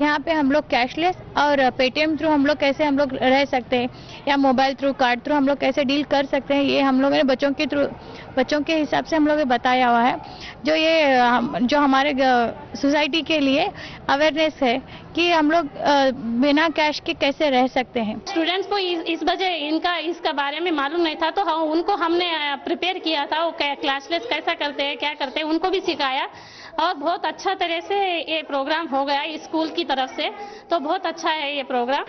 यहाँ पे हम लोग कैशलेस और पेटीएम थ्रू हम लोग कैसे हम लोग रह सकते हैं या मोबाइल थ्रू कार्ड थ्रू हम लोग कैसे डील कर सकते हैं ये हम लोगों ने बच्चों के थ्रू बच्चों के हिसाब से हम लोग बताया हुआ है। जो ये जो हमारे सोसाइटी के लिए अवेयरनेस है कि हम लोग बिना कैश के कैसे रह सकते हैं। स्टूडेंट्स को इस, वजह इनका इसका बारे में मालूम नहीं था तो हम उनको हमने प्रिपेयर किया था वो क्लासलेस कैसा करते हैं क्या करते हैं उनको भी सिखाया। और बहुत अच्छा तरह से ये प्रोग्राम हो गया स्कूल की तरफ़ से। तो बहुत अच्छा है ये प्रोग्राम